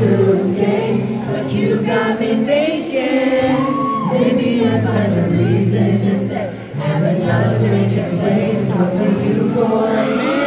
to escape, but you've got me thinking. Maybe I find a reason to say, have another drink, and wait. I'll take you for